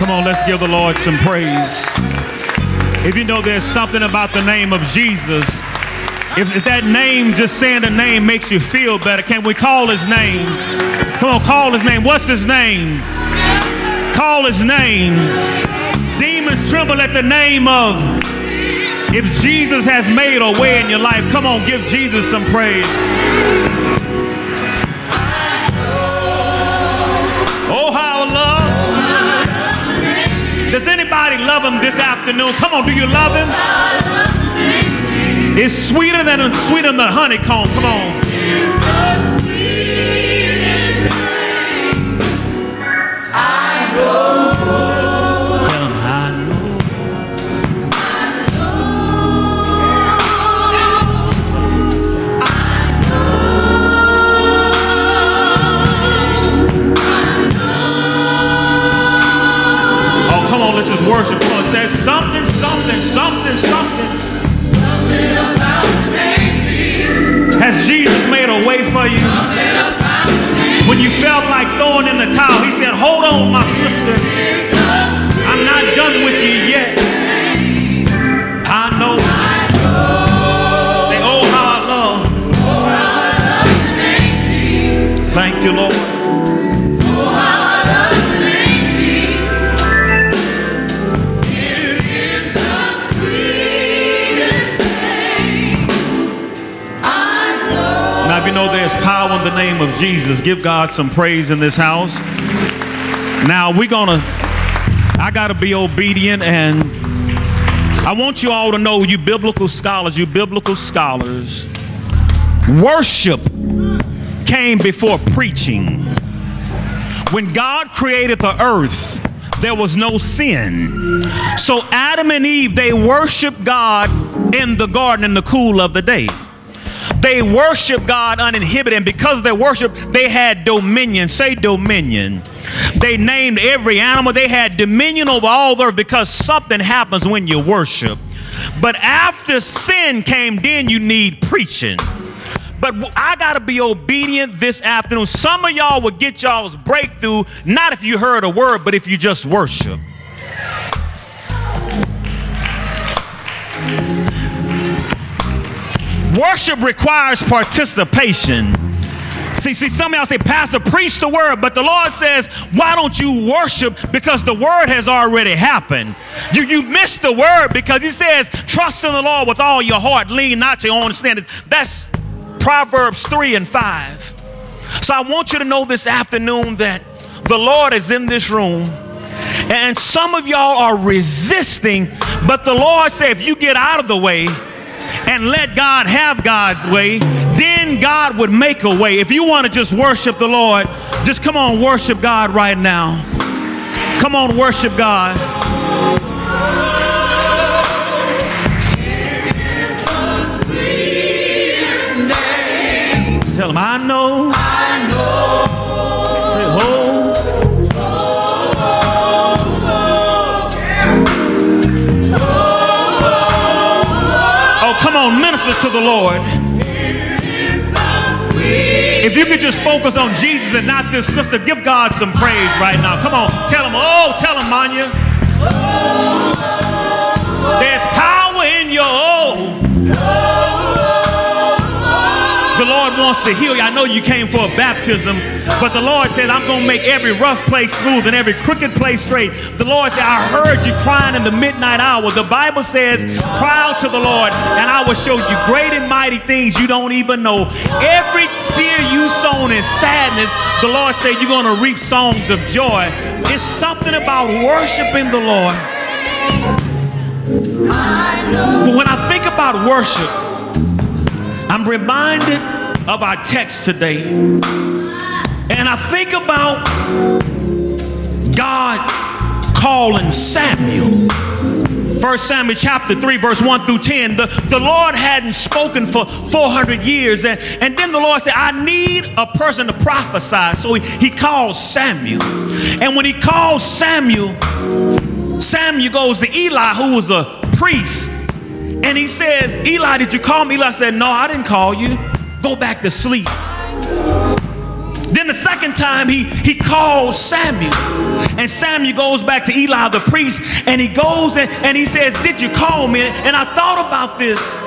Come on, let's give the Lord some praise. If you know there's something about the name of Jesus, if, if that name, just saying the name makes you feel better, can we call his name? Come on, call his name. What's his name? Call his name. Demons tremble at the name of. If Jesus has made a way in your life, come on, give Jesus some praise. Anybody love him this afternoon? Come on, do you love him? It's sweeter than sweeter than the honeycomb. Come on. Something, something, something. Has Jesus made a way for you? When you felt like throwing in the towel, he said, Hold on, my sister. I'm not done with you yet. Jesus, give God some praise in this house. Now, we're gonna, I gotta be obedient, and I want you all to know, you biblical scholars, you biblical scholars, worship came before preaching. When God created the earth, there was no sin. So Adam and Eve, they worshiped God in the garden in the cool of the day. They worship God uninhibited, and because of their worship, they had dominion. Say dominion. They named every animal. They had dominion over all the earth because something happens when you worship. But after sin came, then you need preaching. But I got to be obedient this afternoon. Some of y'all will get y'all's breakthrough, not if you heard a word, but if you just worship. Worship requires participation. See, see, some of y'all say, Pastor, preach the word, but the Lord says, why don't you worship? Because the word has already happened. You you missed the word because he says, trust in the Lord with all your heart, lean not to your own understanding. That's Proverbs 3 and 5. So I want you to know this afternoon that the Lord is in this room. And some of y'all are resisting, but the Lord said, if you get out of the way, and let God have God's way, then God would make a way. If you want to just worship the Lord, just come on, worship God right now. Come on, worship God. Tell him, I know. Come to the Lord. If you could just focus on Jesus and not this sister, give God some praise right now. Come on, tell him, oh, tell him, Manya. There's power in your oh. Wants to heal you. I know you came for a baptism, but the Lord says, I'm going to make every rough place smooth and every crooked place straight. The Lord said, I heard you crying in the midnight hour. The Bible says, cry out to the Lord, and I will show you great and mighty things you don't even know. Every tear you sown in sadness, the Lord said, you're going to reap songs of joy. It's something about worshiping the Lord. But when I think about worship, I'm reminded of our text today. And I think about God calling Samuel. 1 Samuel chapter 3, verse 1 through 10. The, the Lord hadn't spoken for 400 years. And, and then the Lord said, I need a person to prophesy. So he, he calls Samuel. And when he calls Samuel, Samuel goes to Eli, who was a priest. And he says, Eli, did you call me? Eli said, No, I didn't call you. Go back to sleep. Then the second time he, he calls Samuel. And Samuel goes back to Eli the priest and he goes and, and he says, Did you call me? And I thought about this.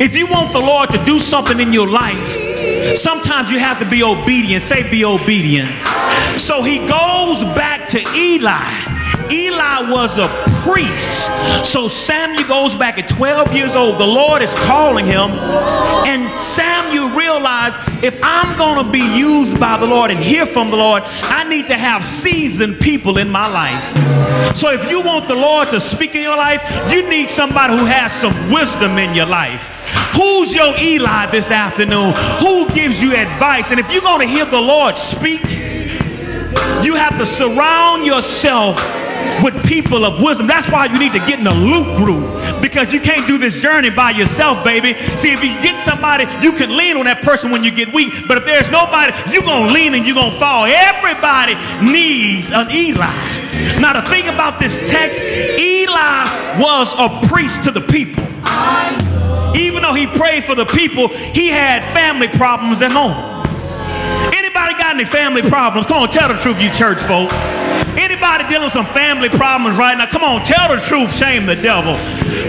If you want the Lord to do something in your life, sometimes you have to be obedient. Say, be obedient. So he goes back to Eli. Eli was a priest. So Samuel goes back at 12 years old. The Lord is calling him. And Samuel realized if I'm going to be used by the Lord and hear from the Lord, I need to have seasoned people in my life. So if you want the Lord to speak in your life, you need somebody who has some wisdom in your life. Who's your Eli this afternoon? Who gives you advice? And if you're going to hear the Lord speak, you have to surround yourself with people of wisdom. That's why you need to get in a loop group because you can't do this journey by yourself, baby. See, if you get somebody, you can lean on that person when you get weak. But if there's nobody, you're going to lean and you're going to fall. Everybody needs an Eli. Now, the thing about this text, Eli was a priest to the people. Even though he prayed for the people, he had family problems at home. Got any family problems? Come on, tell the truth, you church folk. Anybody dealing with some family problems right now? Come on, tell the truth, shame the devil.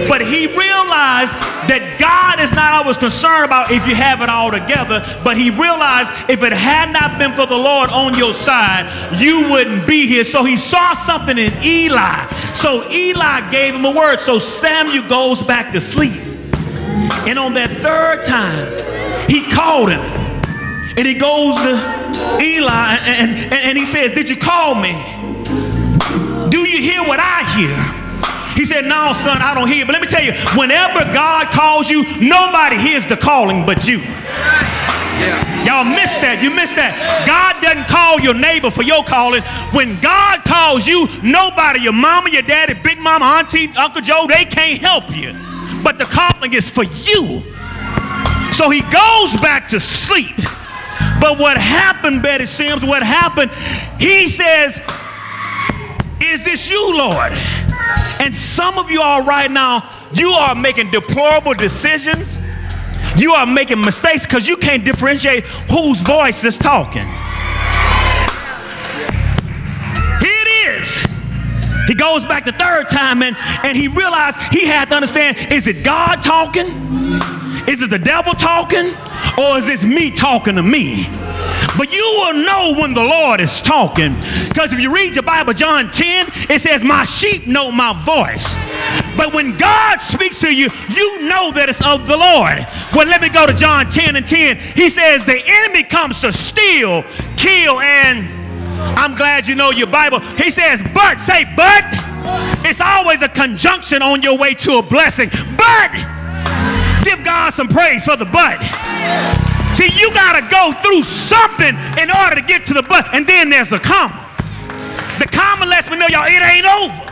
But he realized that God is not always concerned about if you have it all together, but he realized if it had not been for the Lord on your side, you wouldn't be here. So he saw something in Eli. So Eli gave him a word. So Samuel goes back to sleep. And on that third time, he called him. And he goes to Eli and, and, and he says, Did you call me? Do you hear what I hear? He said, No, son, I don't hear. But let me tell you, whenever God calls you, nobody hears the calling but you. Y'all missed that. You missed that. God doesn't call your neighbor for your calling. When God calls you, nobody, your mama, your daddy, big mama, auntie, Uncle Joe, they can't help you. But the calling is for you. So he goes back to sleep. But what happened, Betty Sims, what happened, he says, is this you, Lord? And some of you all right now, you are making deplorable decisions. You are making mistakes because you can't differentiate whose voice is talking. Here it is. He goes back the third time and, and he realized he had to understand is it God talking? Is it the devil talking? Or is this me talking to me? But you will know when the Lord is talking. Because if you read your Bible, John 10, it says, My sheep know my voice. But when God speaks to you, you know that it's of the Lord. Well, let me go to John 10 and 10. He says, The enemy comes to steal, kill, and I'm glad you know your Bible. He says, But, say, but. It's always a conjunction on your way to a blessing. But, give God some praise for the but. See, you got to go through something in order to get to the but. And then there's a comma. The comma lets me know, y'all, it ain't over.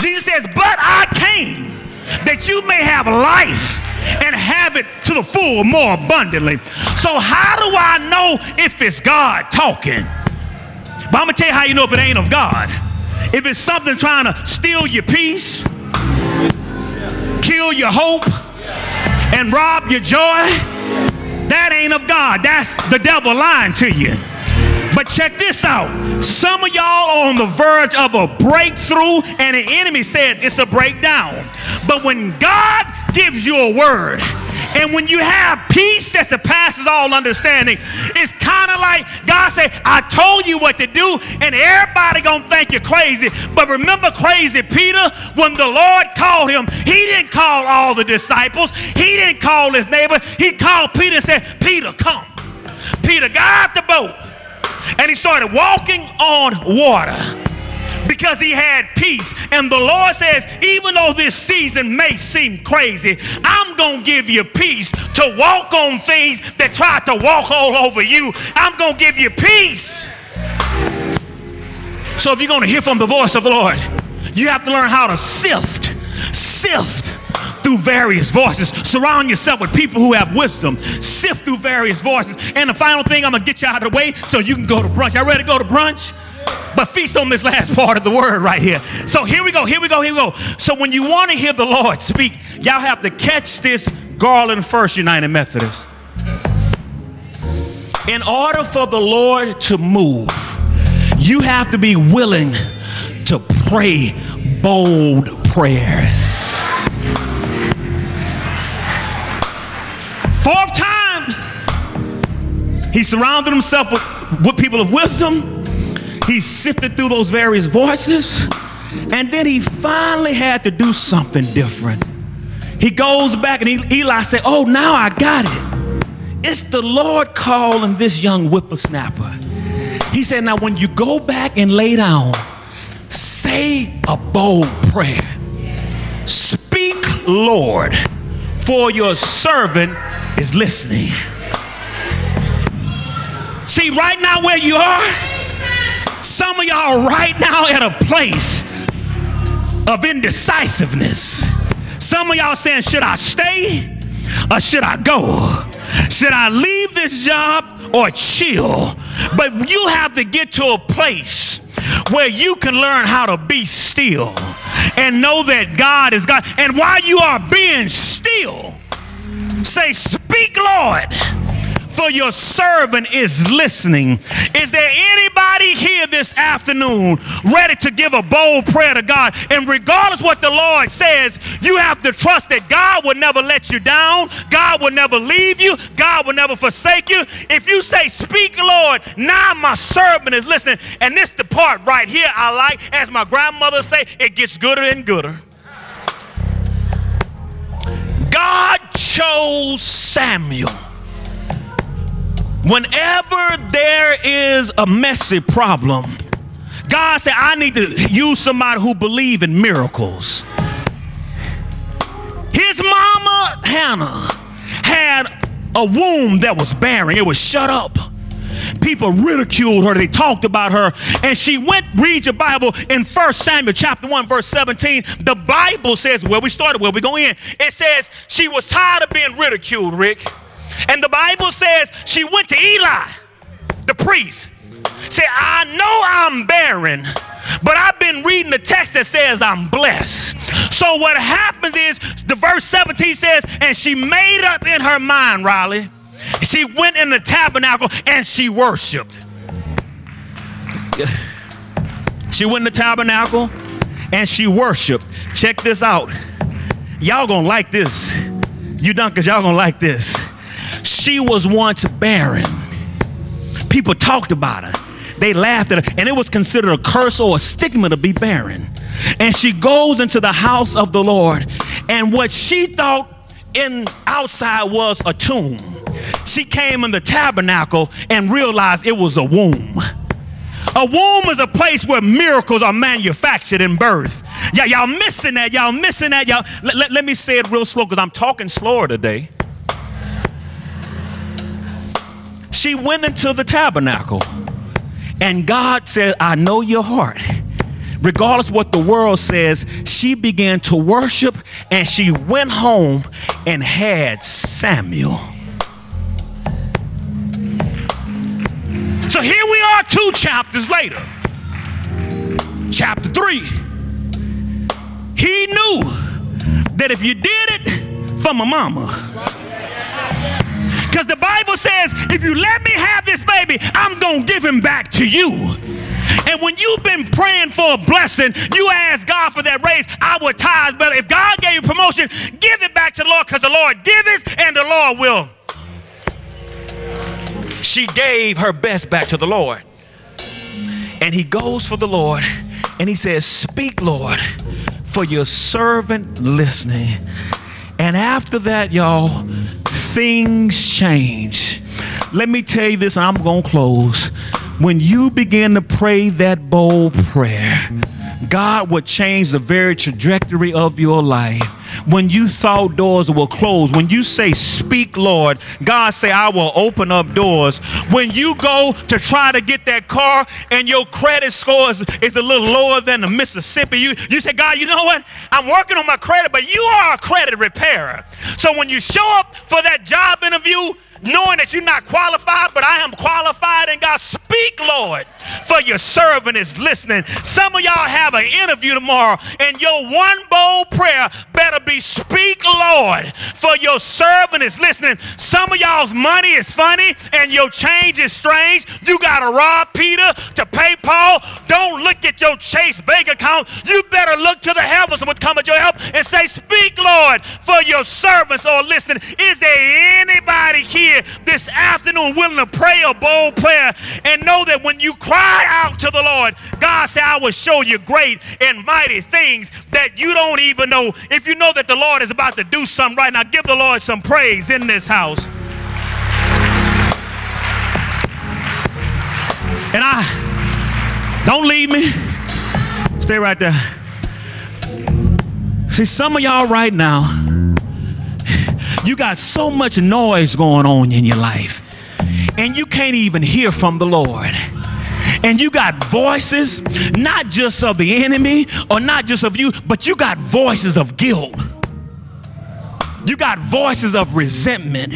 Jesus says, But I came that you may have life and have it to the full more abundantly. So, how do I know if it's God talking? But I'm gonna tell you how you know if it ain't of God. If it's something trying to steal your peace, kill your hope, and rob your joy, that ain't of God. That's the devil lying to you. But check this out. Some of y'all are on the verge of a breakthrough, and the enemy says it's a breakdown. But when God gives you a word, and when you have peace that surpasses all understanding, it's kind of like God said, I told you what to do, and everybody gonna think you're crazy. But remember crazy Peter, when the Lord called him, he didn't call all the disciples, he didn't call his neighbor, he called Peter and said, Peter, come. Peter got the boat and he started walking on water because he had peace. And the Lord says, even though this season may seem crazy, I'm going to give you peace to walk on things that try to walk all over you. I'm going to give you peace. So if you're going to hear from the voice of the Lord, you have to learn how to sift, sift through various voices. Surround yourself with people who have wisdom. Sift through various voices. And the final thing, I'm going to get you out of the way so you can go to brunch. Y'all ready to go to brunch? But feast on this last part of the word right here. So here we go, here we go, here we go. So when you want to hear the Lord speak, y'all have to catch this Garland First United Methodist. In order for the Lord to move, you have to be willing to pray bold prayers. Fourth time, he surrounded himself with, with people of wisdom. He sifted through those various voices. And then he finally had to do something different. He goes back and Eli said, Oh, now I got it. It's the Lord calling this young whippersnapper. He said, Now when you go back and lay down, say a bold prayer. Speak, Lord, for your servant is listening. See, right now where you are, some of y'all right now at a place of indecisiveness. Some of y'all saying, Should I stay or should I go? Should I leave this job or chill? But you have to get to a place where you can learn how to be still and know that God is God. And while you are being still, say, Speak, Lord for your servant is listening. Is there anybody here this afternoon ready to give a bold prayer to God? And regardless what the Lord says, you have to trust that God will never let you down. God will never leave you. God will never forsake you. If you say, Speak, Lord, now my servant is listening. And this the part right here I like, as my grandmother say, it gets gooder and gooder. God chose Samuel Whenever there is a messy problem, God said, I need to use somebody who believe in miracles. His mama, Hannah, had a womb that was barren. It was shut up. People ridiculed her. They talked about her. And she went, read your Bible in 1 Samuel chapter 1, verse 17. The Bible says, where we started, where we go in, it says she was tired of being ridiculed, Rick. And the Bible says she went to Eli, the priest. Say, I know I'm barren, but I've been reading the text that says I'm blessed. So what happens is the verse 17 says, and she made up in her mind, Riley. She went in the tabernacle and she worshiped. She went in the tabernacle and she worshiped. Check this out. Y'all gonna like this. You because y'all gonna like this. She was once barren. People talked about her. They laughed at her, and it was considered a curse or a stigma to be barren. And she goes into the house of the Lord, and what she thought in outside was a tomb. She came in the tabernacle and realized it was a womb. A womb is a place where miracles are manufactured in birth. Yeah, y'all missing that. Y'all missing that. Y'all. Let, let, let me say it real slow because I'm talking slower today. She went into the tabernacle and God said, I know your heart. Regardless what the world says, she began to worship and she went home and had Samuel. So here we are, two chapters later. Chapter three. He knew that if you did it for my mama, because the Bible says, if you let me have this baby, I'm going to give him back to you. And when you've been praying for a blessing, you ask God for that raise. I would tithe better. If God gave you promotion, give it back to the Lord because the Lord giveth and the Lord will. She gave her best back to the Lord. And he goes for the Lord and he says, Speak, Lord, for your servant listening. And after that, y'all, things change. Let me tell you this, I'm going to close. When you begin to pray that bold prayer, God will change the very trajectory of your life. When you thought doors were closed, when you say, Speak, Lord, God say, I will open up doors. When you go to try to get that car and your credit score is, is a little lower than the Mississippi, you, you say, God, you know what? I'm working on my credit, but you are a credit repairer. So when you show up for that job interview, knowing that you're not qualified, but I am qualified, and God, speak, Lord for your servant is listening. Some of y'all have an interview tomorrow, and your one bold prayer better be speak, Lord, for your servant is listening. Some of y'all's money is funny and your change is strange. You got to rob Peter to pay Paul. Don't look at your Chase bank account. You better look to the heavens and come at your help and say, Speak, Lord, for your servants are listening. Is there anybody here this afternoon willing to pray a bold prayer and know that when you cry out to the Lord, God said, I will show you great and mighty things that you don't even know. If you know that the Lord is about to do something right now, give the Lord some praise in this house. And I, don't leave me. Stay right there. See, some of y'all right now, you got so much noise going on in your life, and you can't even hear from the Lord. And you got voices, not just of the enemy or not just of you, but you got voices of guilt. You got voices of resentment.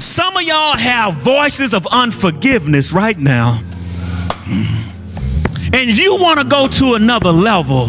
Some of y'all have voices of unforgiveness right now. And you want to go to another level.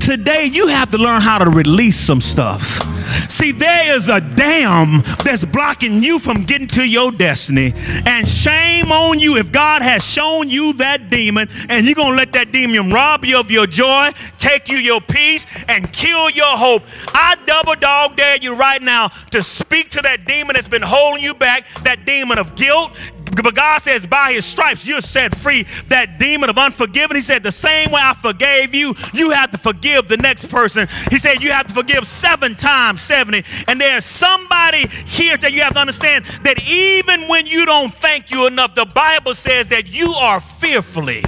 Today, you have to learn how to release some stuff. See, there is a dam that's blocking you from getting to your destiny. And shame on you if God has shown you that demon and you're going to let that demon rob you of your joy, take you your peace, and kill your hope. I double dog dare you right now to speak to that demon that's been holding you back, that demon of guilt, but God says, by his stripes, you're set free. That demon of unforgiveness, he said, the same way I forgave you, you have to forgive the next person. He said, you have to forgive seven times 70. And there's somebody here that you have to understand that even when you don't thank you enough, the Bible says that you are fearfully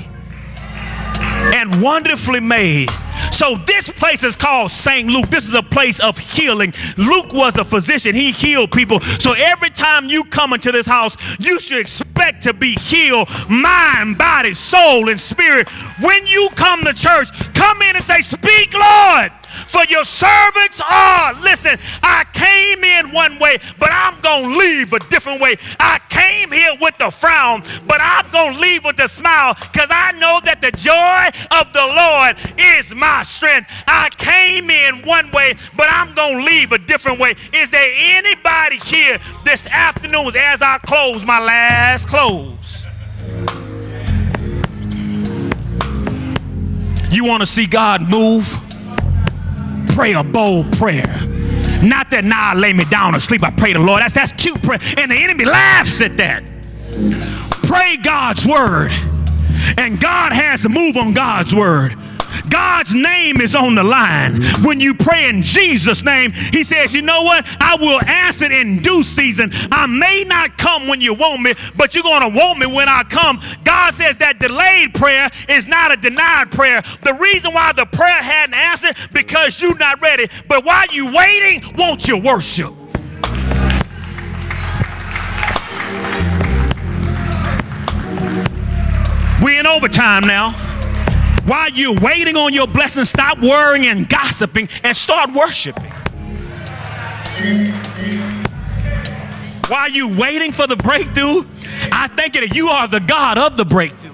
and wonderfully made. So this place is called St. Luke. This is a place of healing. Luke was a physician. He healed people. So every time you come into this house, you should expect to be healed mind, body, soul, and spirit. When you come to church, come in and say, Speak, Lord. For your servants are, listen, I came in one way, but I'm going to leave a different way. I came here with a frown, but I'm going to leave with a smile because I know that the joy of the Lord is my strength. I came in one way, but I'm going to leave a different way. Is there anybody here this afternoon as I close my last close? You want to see God move? Pray a bold prayer. Not that now I lay me down and sleep, I pray the Lord. That's that's cute prayer. And the enemy laughs at that. Pray God's word. And God has to move on God's word. God's name is on the line. When you pray in Jesus' name, He says, You know what? I will answer in due season. I may not come when you want me, but you're going to want me when I come. God says that delayed prayer is not a denied prayer. The reason why the prayer hadn't answered because you're not ready. But while you waiting, won't you worship? We in overtime now. While you're waiting on your blessing, stop worrying and gossiping and start worshiping. While you're waiting for the breakthrough, I think that you are the God of the breakthrough.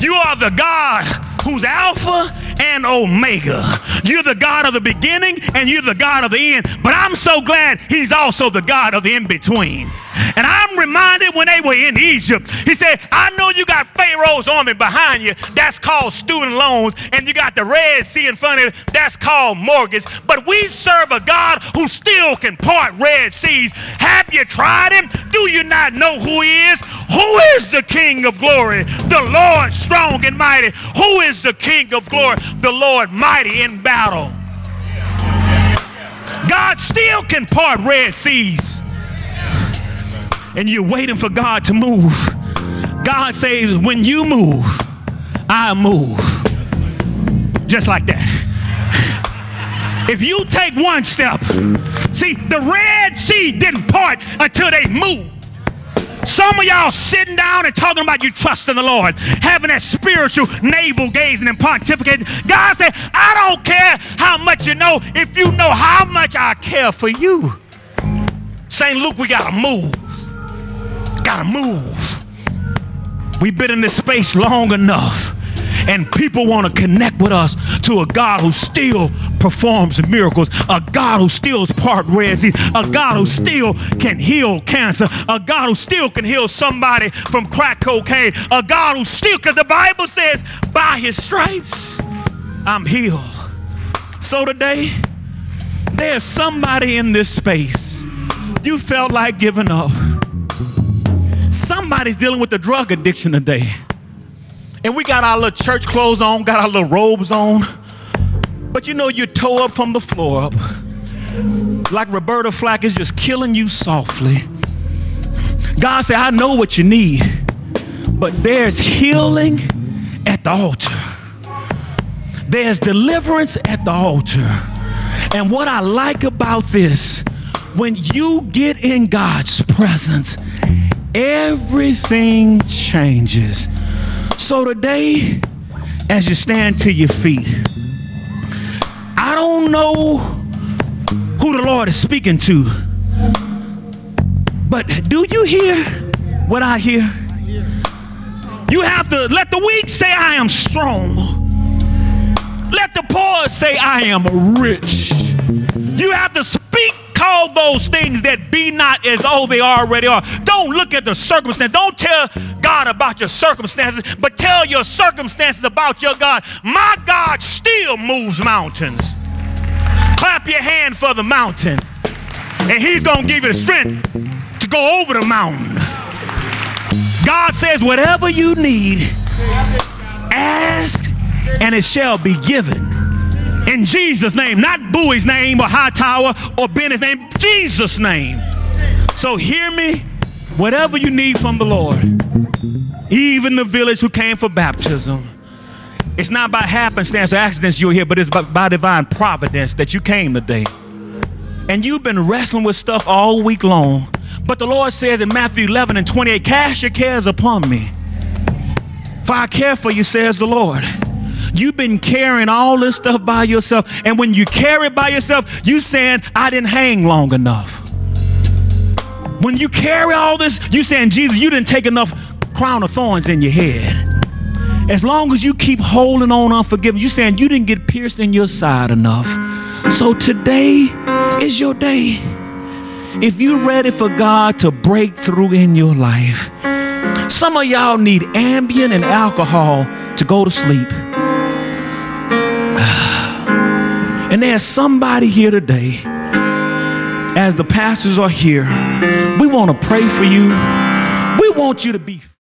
You are the God who's Alpha and Omega. You're the God of the beginning and you're the God of the end. But I'm so glad He's also the God of the in between. And I'm reminded when they were in Egypt, he said, I know you got Pharaoh's army behind you. That's called student loans. And you got the Red Sea in front of you. That's called mortgage. But we serve a God who still can part Red Seas. Have you tried him? Do you not know who he is? Who is the King of glory? The Lord strong and mighty. Who is the King of glory? The Lord mighty in battle. God still can part Red Seas and you're waiting for God to move. God says, when you move, I move. Just like that. If you take one step, see, the Red Sea didn't part until they moved. Some of y'all sitting down and talking about you trust in the Lord, having that spiritual navel gazing and pontificating. God said, I don't care how much you know if you know how much I care for you. St. Luke, we got to move gotta move. We've been in this space long enough, and people want to connect with us to a God who still performs miracles, a God who still is part Red a God who still can heal cancer, a God who still can heal somebody from crack cocaine, a God who still, because the Bible says, by his stripes, I'm healed. So today, there's somebody in this space. You felt like giving up. Somebody's dealing with the drug addiction today. And we got our little church clothes on, got our little robes on. But you know, you toe up from the floor up. Like Roberta Flack is just killing you softly. God said, I know what you need, but there's healing at the altar. There's deliverance at the altar. And what I like about this, when you get in God's presence, everything changes. So today, as you stand to your feet, I don't know who the Lord is speaking to, but do you hear what I hear? You have to let the weak say, I am strong. Let the poor say, I am rich. You have to speak call those things that be not as though they already are. Don't look at the circumstance. Don't tell God about your circumstances, but tell your circumstances about your God. My God still moves mountains. Clap your hand for the mountain, and He's going to give you the strength to go over the mountain. God says, whatever you need, ask, and it shall be given in Jesus' name, not Bowie's name or Hightower or Bennett's name, Jesus' name. So hear me, whatever you need from the Lord, even the village who came for baptism. It's not by happenstance or accidents you're here, but it's by, by divine providence that you came today. And you've been wrestling with stuff all week long. But the Lord says in Matthew 11 and 28, Cast your cares upon me. For I care for you, says the Lord. You've been carrying all this stuff by yourself. And when you carry it by yourself, you saying, I didn't hang long enough. When you carry all this, you saying, Jesus, you didn't take enough crown of thorns in your head. As long as you keep holding on unforgiven, you saying you didn't get pierced in your side enough. So today is your day. If you're ready for God to break through in your life, some of y'all need Ambien and alcohol to go to sleep. And there's somebody here today, as the pastors are here, we want to pray for you. We want you to be.